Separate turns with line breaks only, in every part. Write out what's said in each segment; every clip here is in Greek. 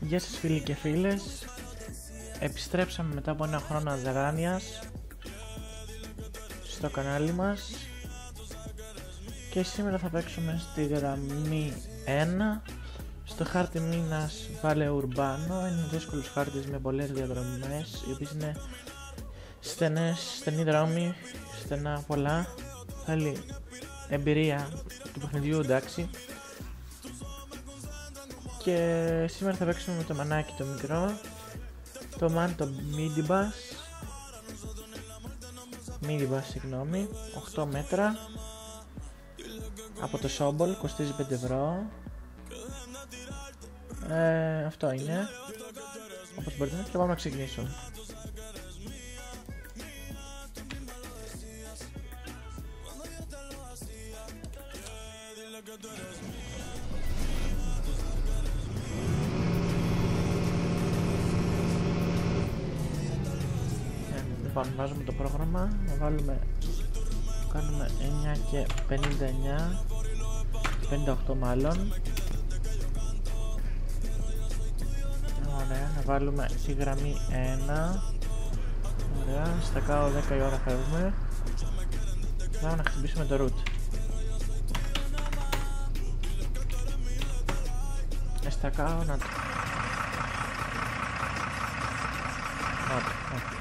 Γεια σας φίλοι και φίλες. Επιστρέψαμε μετά από ένα χρόνο αδράνειας Στο κανάλι μας. Και σήμερα θα παίξουμε στη γραμμή 1 Στο χάρτη μήνας Βάλε Ουρμπάνο. Είναι δύσκολος χάρτης με πολλές διαδρομές Οι οποίες είναι στενές, στενή δρόμη Στενά πολλά. Θέλει εμπειρία του παιχνιδιού εντάξει και σήμερα θα παίξουμε με το μανάκι το μικρό. Το man το midibus midibus συγγνώμη. 8 μέτρα. Από το Sobol κοστίζει 5 ευρώ. Ε, αυτό είναι. Όπως μπορείτε και πάμε να ξεκινήσουμε Λοιπόν, βάζουμε το πρόγραμμα, να βάλουμε, κάνουμε 9 και 59, 58 μάλλον. Ωραία, να βάλουμε τη γραμμή 1. Ωραία, στα κάω 10 η ώρα φεύγουμε. Πάμε να χτυπήσουμε το root. Εστακάω να το. Να το, να το.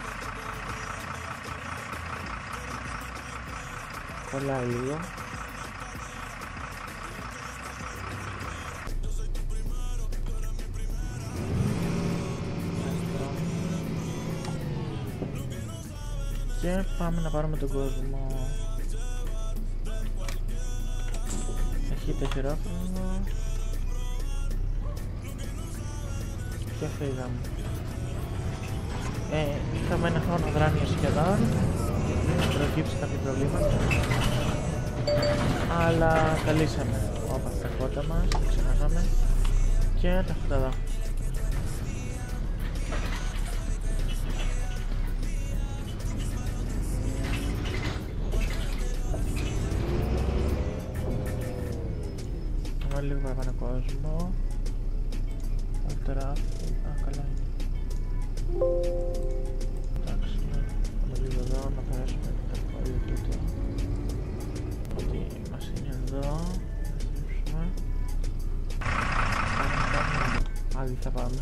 Κολλάει λίγο. Και πάμε να πάρουμε τον κόσμο. Έχει χειρόφρονο και φύγαμε. Ε, είχαμε ένα χρόνο δράνεια σχεδόν προκύψει κάποια προβλήματα αλλά τα λύσαμε όπα τα κότα μας, τα ξεχάσαμε και τα αυτά εδώ Βάλει λίγο παραπάνω κόσμο. Τώρα, α, καλά. είναι θα πάμε.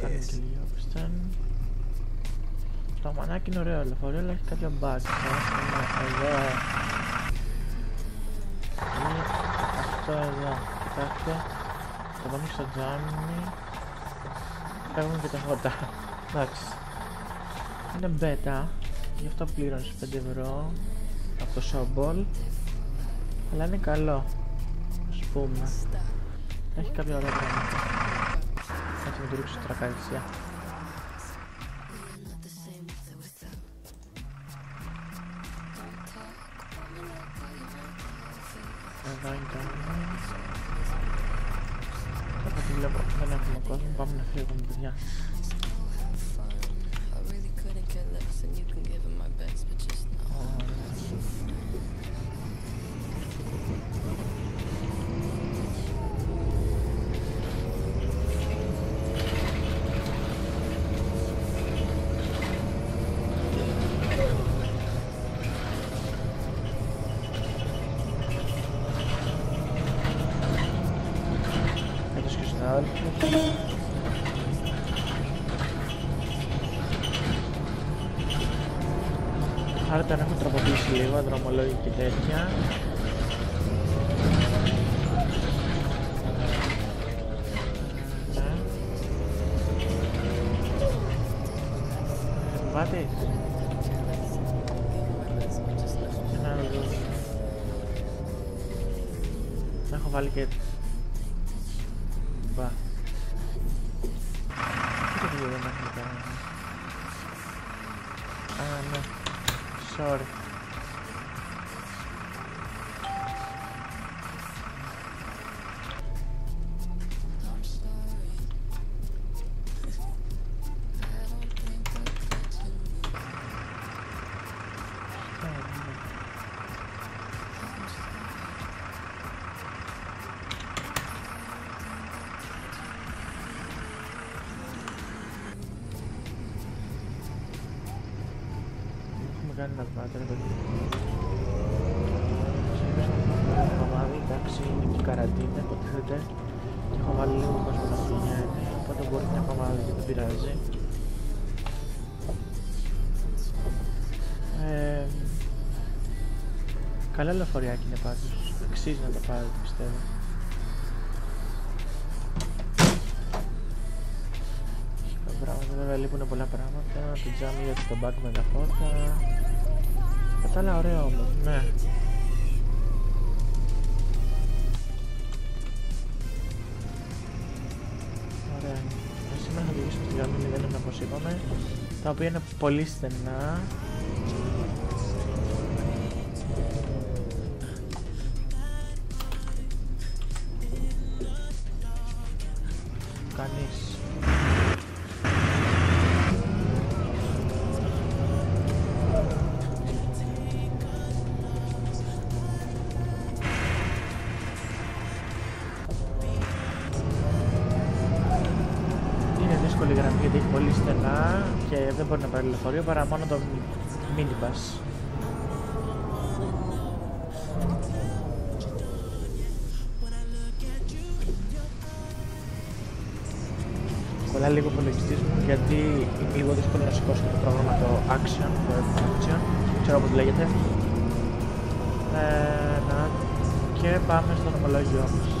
Κάνουμε και λίγο oxten. Το μανάκι είναι ωραίο λεωφορείο, αλλά έχει κάποια bugs. Εδώ. Ή αυτό εδώ. Κοιτάξτε. Θα πάμε στο τζάμι. Φεύγουν και τα φώτα. Εντάξει. Είναι beta. Γι' αυτό πλήρωνες 5 ευρώ από το Showball. Αλλά είναι καλό πούμε. Έχει κάποια ωραία πράγματα. Έτσι με το Άρα τον έχω τροποποιήσει λίγο, δρομολόγια και τέτοια. Βάτες. Για να δω. Έχω βάλει και sorry. Να πάτε ρε παιδί. Συνήθως να πάω το κομμάτι, εντάξει είναι και καραντίνα, υποτίθεται. Και έχω βάλει λίγο κόσμο να πηγαίνει, οπότε μπορεί μια εβδομάδα και δεν πειράζει. Ε, καλά λεωφοριάκι είναι πάντως, αξίζει να το πάρετε πιστεύω. πράγματα, βέβαια λείπουν πολλά πράγματα, το τζάμι για το μπακ με τα φώτα. Κατά άλλα ωραία όμως, ναι. Ωραία. Σήμερα θα οδηγήσουμε στη γραμμή 0 όπως είπαμε, τα οποία είναι πολύ στενά. Λεωφορείο παρά μόνο το minibus. Κολλάει λίγο ο υπολογιστής μου γιατί είναι λίγο δύσκολο να σηκώσω το πρόγραμμα το Action, το Action, ξέρω πώς λέγεται. Ε, να, και πάμε στο νομολόγιο μας.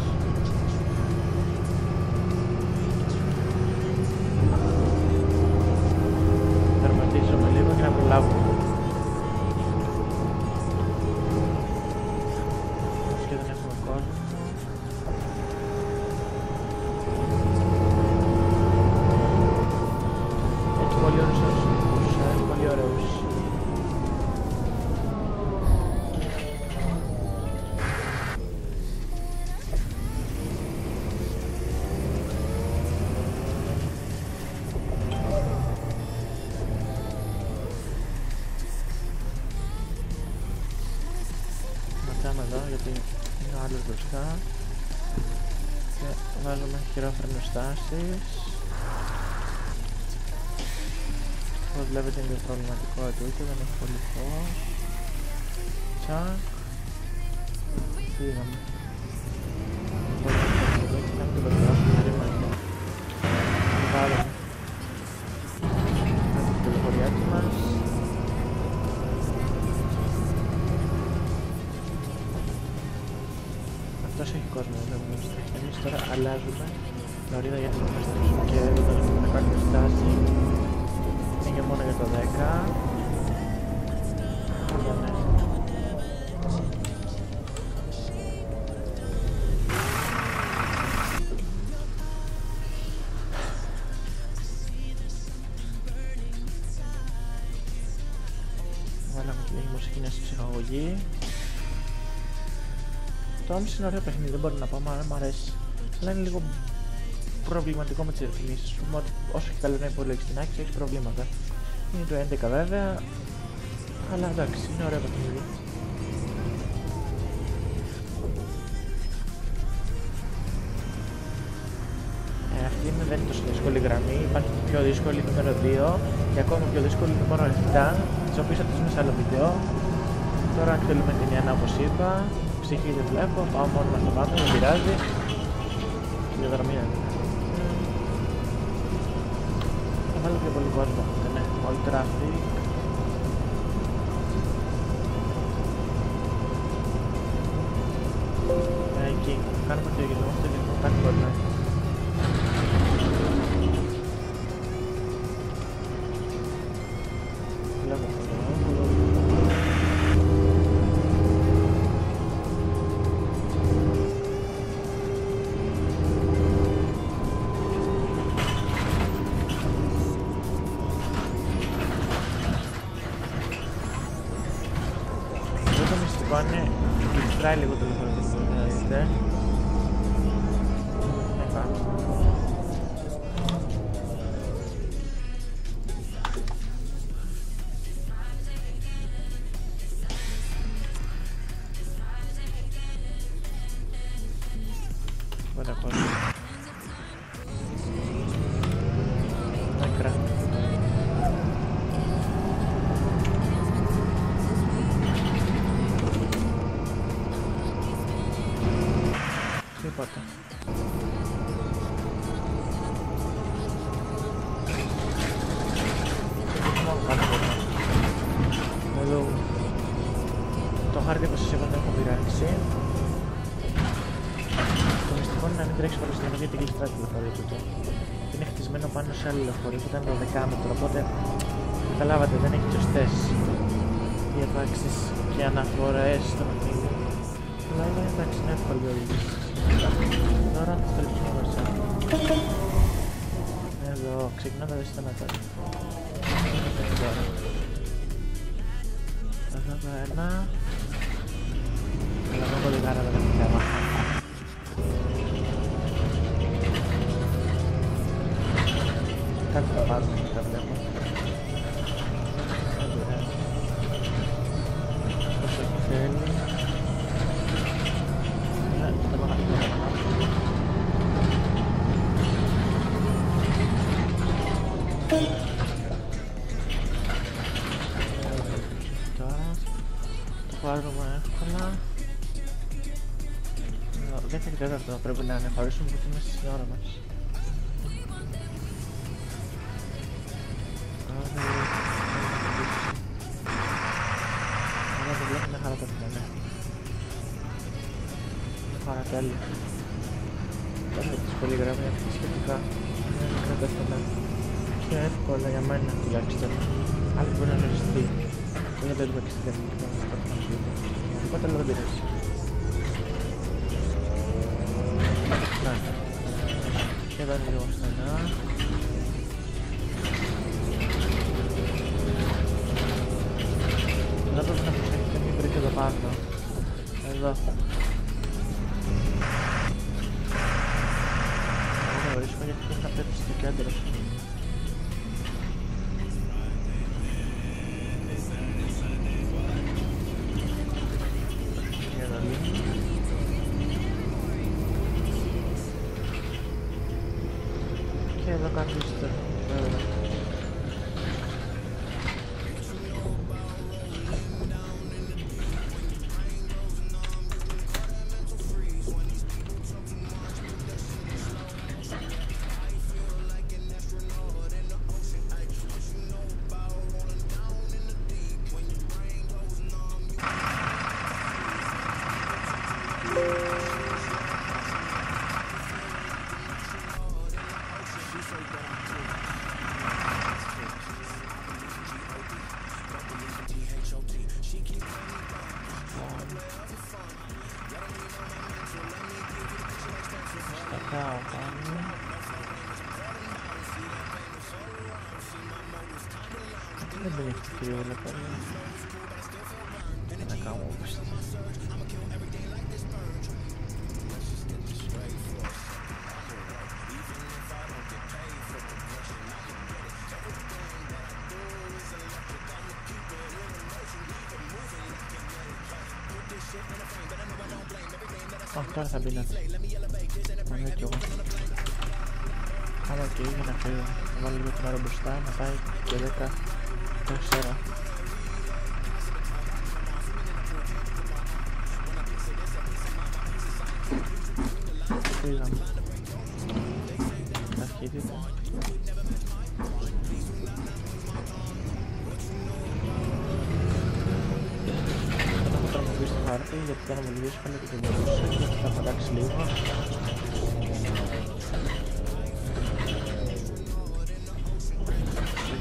Στάσεις Όπως βλέπετε είναι προβληματικό εδώ και δεν έχει πολύ φως Τσακ. Φύγαμε Εδώ και κάνουμε την περιγράφη Περιμένουμε Βάλαμε το λεωφοριάκι μας Αυτός έχει κόσμο, δεν Εμείς τώρα αλλάζουμε Λωρίδα για την επιστροφή και εδώ να κάνουμε στάση. Είναι μόνο για το 10. Βάλαμε και λίγη μουσική να ψυχαγωγή. Το άμεση είναι ωραίο παιχνίδι, δεν μπορεί να πω, μ' αρέσει. Αλλά είναι λίγο προβληματικό με τις ρυθμίσεις. Όσο και καλό να υπολογιστή να έχεις, έχεις προβλήματα. Είναι το 11 βέβαια, αλλά εντάξει, είναι ωραίο παιχνίδι. Ε, αυτή είναι, δεν είναι τόσο δύσκολη γραμμή. Υπάρχει πιο δύσκολη νούμερο 2 και ακόμα πιο δύσκολη νούμερο 7, τις οποίες θα τις δούμε σε άλλο βίντεο. Τώρα εκτελούμε την 1 όπως είπα. Ψυχή δεν βλέπω, πάω μόνο μα το πάνω, δεν πειράζει. Η διαδρομή είναι. Βάλω πιο πολύ κόσμο. Ναι, all traffic. Ε, εκεί, κάνουμε Buena cosa. Άλλη λεωφορείο που ήταν 12 μέτρο, οπότε καταλάβατε δεν έχει σωστές διατάξεις και αναφορές στο παιχνίδι. Αλλά είναι εντάξει, είναι εύκολη η οδήγηση. Τώρα θα στρέψουμε μέσα. Εδώ, ξεκινάμε τα συστήματα. Τώρα. Εδώ το ένα. Αλλά δεν πολύ καλά δεν πρέπει να είναι, χωρίσουμε που είμαστε στην ώρα μας. Τώρα, Άρα το βλέπω μια χαρά το ναι. Πάρα τέλεια. Δεν είναι δύσκολη γραμμή αυτή σχετικά. Είναι μικρά τα στενά. Και εύκολα για μένα τουλάχιστον. Άλλοι μπορεί να ζοριστεί. Δεν είναι το 60 λεπτά να σταθώ να σου Οπότε αλλά δεν Και εδώ είναι λίγο στενά. Εδώ πρέπει να προσέχετε μην βρείτε εδώ πάνω. Εδώ. Δεν γνωρίζουμε γιατί πρέπει να πέφτει στο κέντρο. Δεν μπαίνει αυτή η κρυόλα πάλι. Να κάνω όπως Α, τώρα θα μπει να Πανώ κι εγώ. Άμα και για να φύγω. Να βάλω λίγο την ώρα μπροστά, να πάει και 10 4. Φύγαμε. Ταχύτητα. Δεν έχω τρομοκρίσει το χάρτη γιατί ήταν πολύ δύσκολο και το μπορούσα και θα πατάξει λίγο.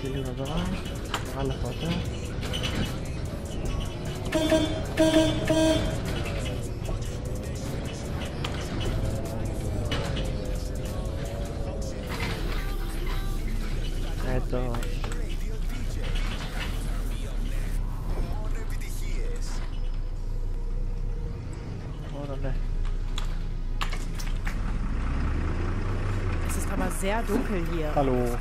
Και λίγο εδώ, Antwort, ne? Also.
Es ist aber sehr dunkel hier.
Hallo.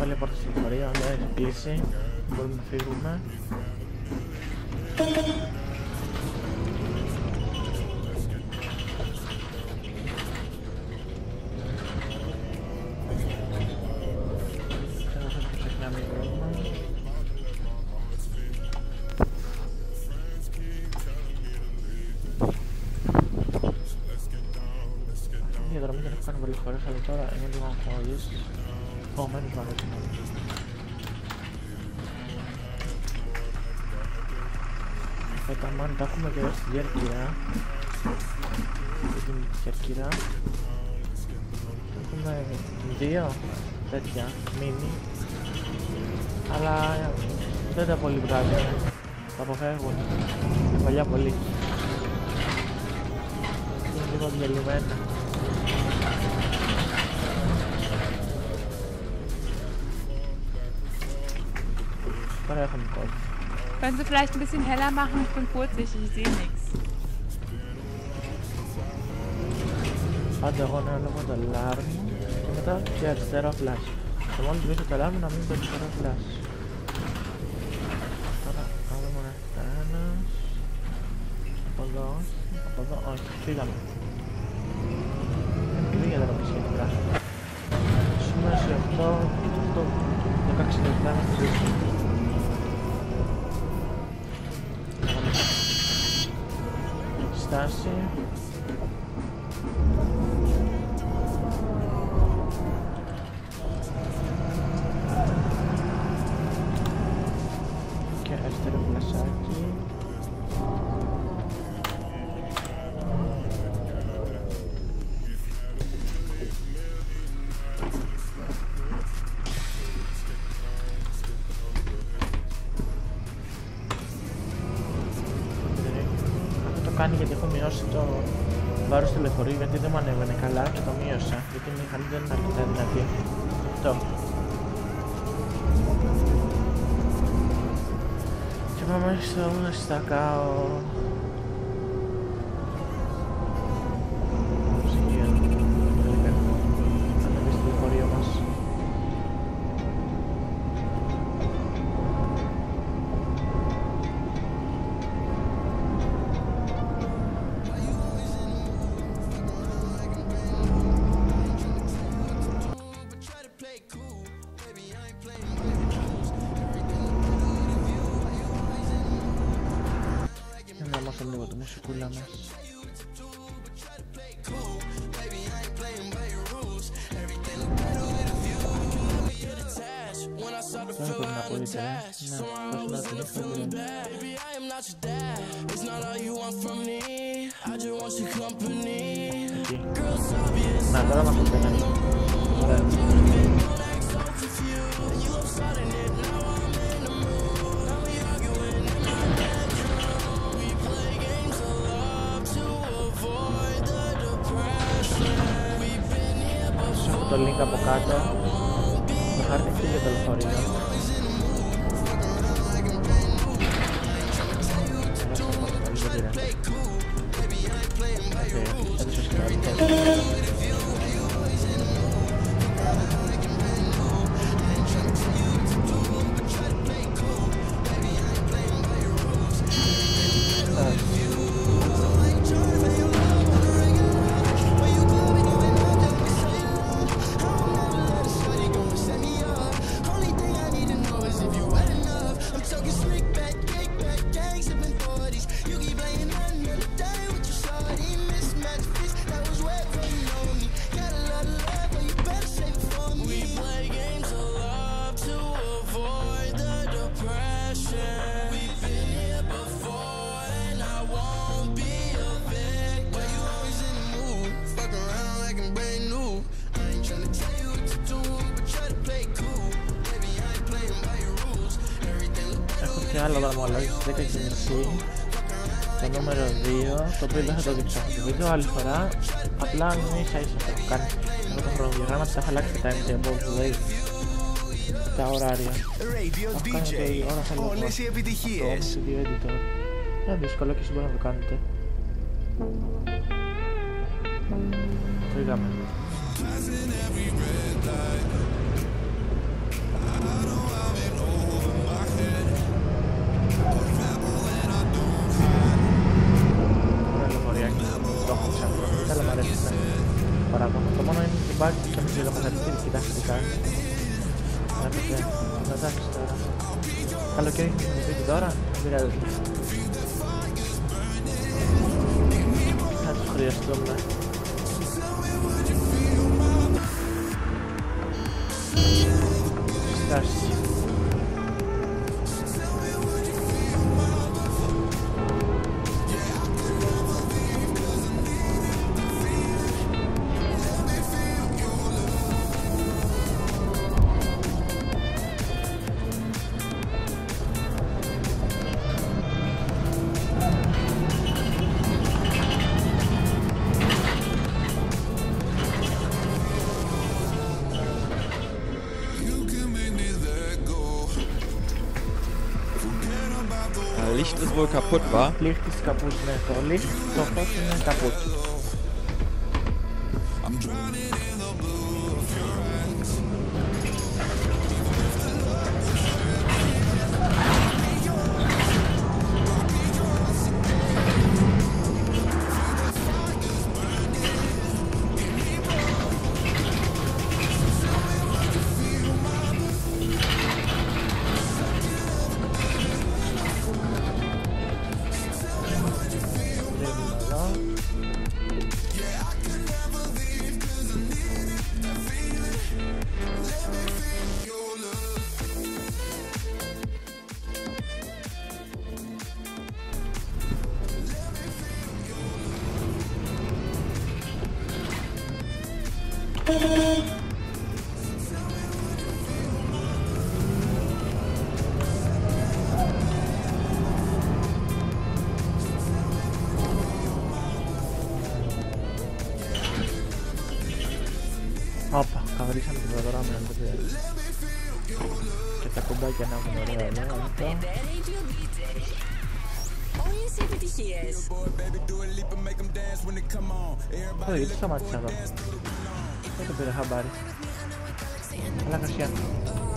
Έχει ασφάλεια πόρτα στην πορεία, ναι, έχει κλείσει. Μπορούμε να Αυτά τα μάν τα έχουμε και εδώ στην Κέρκυρα. Και την Κέρκυρα. Έχουμε δύο τέτοια, μίνι. Αλλά δεν τα πολύ βγάζουν. Τα αποφεύγουν. Είναι παλιά πολύ. Είναι λίγο διαλυμένα. Τώρα έχουμε κόσμο.
Können Sie vielleicht ein bisschen heller machen? Ich bin kurzsichtig, ich sehe nichts.
قد نمود العرم متى جاب سيرا فلاش كمان بيوت الكلام من عمين بتشرا فلاش طلع أول مرة أنا بلاش بلاش أي شيء Στάση. Και κάνει γιατί έχω μειώσει το βάρος του λεωφορείου γιατί δεν μου ανέβαινε καλά και το μείωσα γιατί η μηχανή δεν είναι αρκετά δυνατή. Αυτό. Και πάμε στο Στακάο. Να μάθουμε λίγο τη μουσικούλα μας. Δεν πρέπει να πω γιατί, ε. Ναι, πώς να την είχα βρει.
Baby, I am not your
Σας έχω το link από κάτω. Το χάρτη αυτή για το
better
Έχω και άλλο δρομολόγιο στις 10 και μισή. Το νούμερο 2, το οποίο δεν θα το δείξω αυτό το βίντεο άλλη φορά. Απλά είναι ίσα ίσα το έχω κάνει. Εγώ το χρονοδιαγράμμα τα έχω αλλάξει τα timetable, δηλαδή τα ωράρια.
Radio
Έχω κάνει
DJ.
το ώρα θέλω
Όλες οι
Το
επιτυχίες.
όμως video editor. Δεν είναι δύσκολο και εσείς μπορείτε να το κάνετε. Φύγαμε. Και μην ξέρω χαρακτήρι. Κοιτάξτε τι κάνει. Βλέπετε. Εντάξει τώρα. Καλοκαίρι έχει συνηθίσει τώρα. Δεν πειράζει. Θα τους χρειαστούμε.
Licht ist wohl kaputt, wa?
Licht ist kaputt, ne? Licht ist doch kaputt. Όπα, καθαρίσαμε την προδρόμια με το Και τα κουμπάκια να έχουν ωραία εδώ. αυτό.
Όλες οι επιτυχίες.
Ω, γιατί σταμάτησα εδώ. Δεν το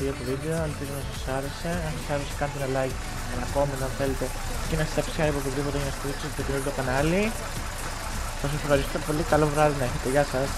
Αυτό ήταν για το βίντεο, ελπίζω να σας άρεσε. Αν σας άρεσε κάντε ένα like, ένα comment αν θέλετε και ένα subscribe οπουδήποτε για να στηρίξετε το καινούργιο κανάλι. Σας ευχαριστώ πολύ, καλό βράδυ να έχετε, γεια σας.